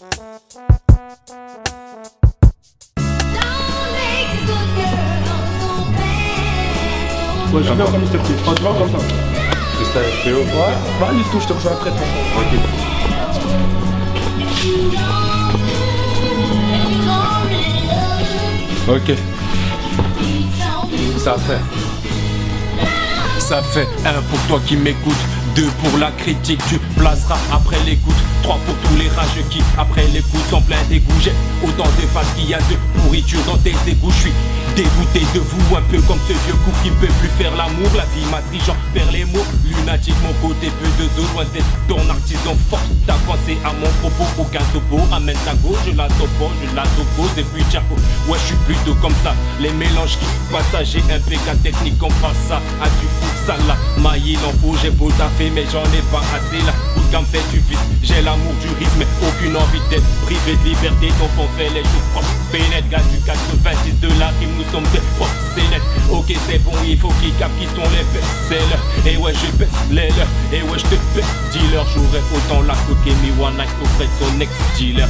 Ouais, je suis bien comme Mr. T. Oh, tu vois comme ça. Freestyle FPO. Ouais, vas-y, tout, je te rejoins après. Ok. Ok. Ça fait. Ça fait un pour toi qui m'écoute, deux pour la critique, tu placeras après l'écoute, trois pour tous les rageux qui après l'écoute sont pleins d'égout. J'ai autant de faces qu'il y a de pourriture dans tes égouts. Je suis dégoûté de vous, un peu comme ce vieux couple qui peut plus faire l'amour. La vie m'attrige, j'en perds les mots. Lunatique, mon côté peu de zo, loin d'être ton artisan fort. À mon propos, aucun topo. Ramène ta gauche, je la topo, je la topo, et puis. Ouais, je suis plutôt comme ça. Les mélanges qui passagers, impeccable technique, on passe ça à du futsal là. Maille, il en j'ai beau taffer, mais j'en ai pas assez là. Bootcamp fait du vice, j'ai l'amour du rythme, aucune envie d'être privé de liberté, donc on fait les choses propres. Pénètre, gars du 86 de la rime, nous sommes des. Ok, c'est bon, il faut qu'ils capent qui sont les best-sellers. Et ouais, je baisse leurs, et ouais, je te baisse dealer. J'aurais autant la coque et mi one night auprès de son ex-dealer.